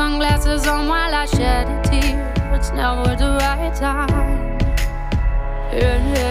sunglasses on while I shed a tear. It's never the right time. Yeah, yeah.